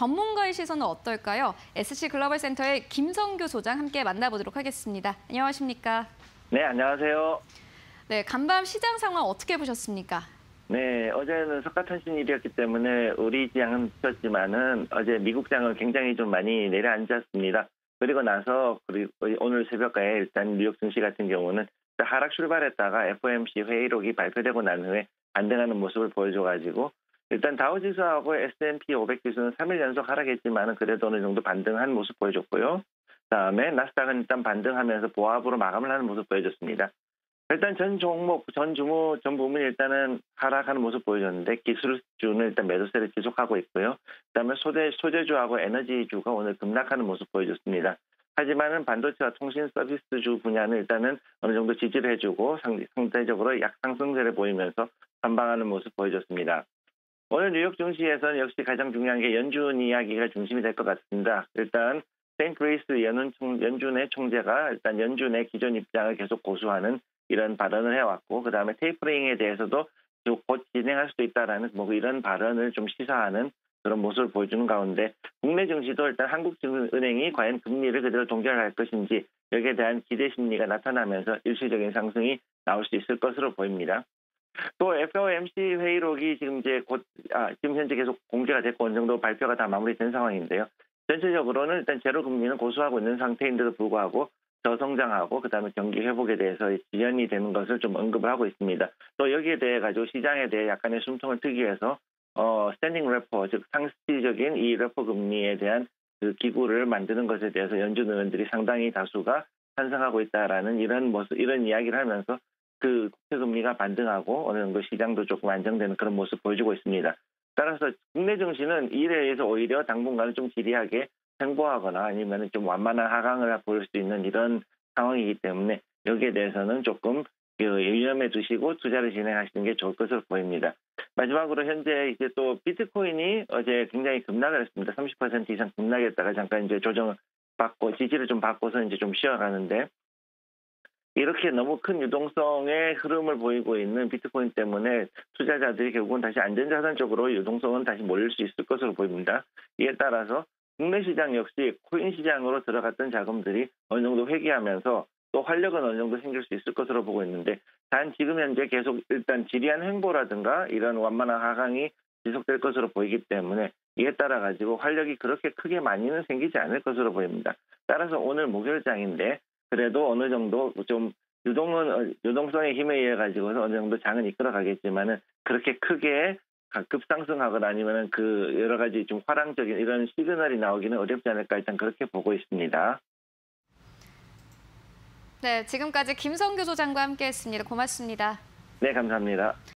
전문가의 시선은 어떨까요? SC 글로벌 센터의 김성규 소장 함께 만나보도록 하겠습니다. 안녕하십니까? 네, 안녕하세요. 네, 간밤 시장 상황 어떻게 보셨습니까? 네, 어제는 석가탄신일이었기 때문에 우리 장은 비었지만은 어제 미국 장은 굉장히 좀 많이 내려앉았습니다. 그리고 나서 그리고 오늘 새벽에 일단 뉴욕 증시 같은 경우는 하락 출발했다가 FOMC 회의록이 발표되고 난 후에 반등하는 모습을 보여줘가지고 일단 다우지수하고 S&P 500 지수는 3일 연속 하락했지만은 그래도 어느 정도 반등한 모습 보여줬고요. 그다음에 나스닥은 일단 반등하면서 보합으로 마감을 하는 모습 보여줬습니다. 일단 전 종목, 전 주무, 전 부문 일단은 하락하는 모습 보여줬는데 기술주는 일단 매도세를 지속하고 있고요. 그다음에 소재, 소재주하고 에너지주가 오늘 급락하는 모습 보여줬습니다. 하지만은 반도체와 통신 서비스주 분야는 일단은 어느 정도 지지를 해주고 상대적으로 약상승세를 보이면서 반방하는 모습 보여줬습니다. 오늘 뉴욕 증시에서는 역시 가장 중요한 게 연준 이야기가 중심이 될 것 같습니다. 일단 연준, 연준의 총재가 일단 연준의 기존 입장을 계속 고수하는 이런 발언을 해왔고 그 다음에 테이퍼링에 대해서도 곧 진행할 수도 있다라는 뭐 이런 발언을 좀 시사하는 그런 모습을 보여주는 가운데 국내 증시도 일단 한국은행이 과연 금리를 그대로 동결할 것인지 여기에 대한 기대 심리가 나타나면서 일시적인 상승이 나올 수 있을 것으로 보입니다. 또 FOMC 회의록이 지금 이제 곧, 아, 지금 현재 계속 공개가 됐고 어느 정도 발표가 다 마무리된 상황인데요. 전체적으로는 일단 제로 금리는 고수하고 있는 상태인데도 불구하고 저성장하고 그다음에 경기 회복에 대해서 지연이 되는 것을 좀 언급을 하고 있습니다. 또 여기에 대해 가지고 시장에 대해 약간의 숨통을 트기 위해서 어 standing repo 즉 상시적인 이 repo 금리에 대한 그 기구를 만드는 것에 대해서 연준 의원들이 상당히 다수가 찬성하고 있다라는 이런 모습 이런 이야기를 하면서 그 국채 금리가 반등하고 어느 정도 시장도 조금 안정되는 그런 모습 보여주고 있습니다. 따라서 국내 증시는 이에 대해서 오히려 당분간은 좀 지리하게 횡보하거나 아니면 좀 완만한 하강을 보일 수 있는 이런 상황이기 때문에 여기에 대해서는 조금 위험해 두시고 투자를 진행하시는 게 좋을 것으로 보입니다. 마지막으로 현재 이제 또 비트코인이 어제 굉장히 급락을 했습니다. 30% 이상 급락했다가 잠깐 이제 조정을 받고 지지를 좀 받고서 이제 좀 쉬어가는데 이렇게 너무 큰 유동성의 흐름을 보이고 있는 비트코인 때문에 투자자들이 결국은 다시 안전자산 쪽으로 유동성은 다시 몰릴 수 있을 것으로 보입니다. 이에 따라서 국내 시장 역시 코인 시장으로 들어갔던 자금들이 어느 정도 회귀하면서 또 활력은 어느 정도 생길 수 있을 것으로 보고 있는데 단 지금 현재 계속 일단 지리한 횡보라든가 이런 완만한 하강이 지속될 것으로 보이기 때문에 이에 따라 가지고 활력이 그렇게 크게 많이는 생기지 않을 것으로 보입니다. 따라서 오늘 목요일장인데 그래도 어느 정도 좀 유동은 유동성의 힘에 의해 가지고서 어느 정도 장은 이끌어 가겠지만은 그렇게 크게 급상승하거나 아니면은 그 여러 가지 좀 화랑적인 이런 시그널이 나오기는 어렵지 않을까 일단 그렇게 보고 있습니다. 네, 지금까지 김성규 소장과 함께했습니다. 고맙습니다. 네, 감사합니다.